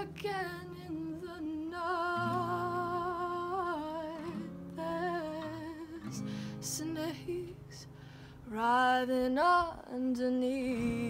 again in the night, there's snakes writhing underneath.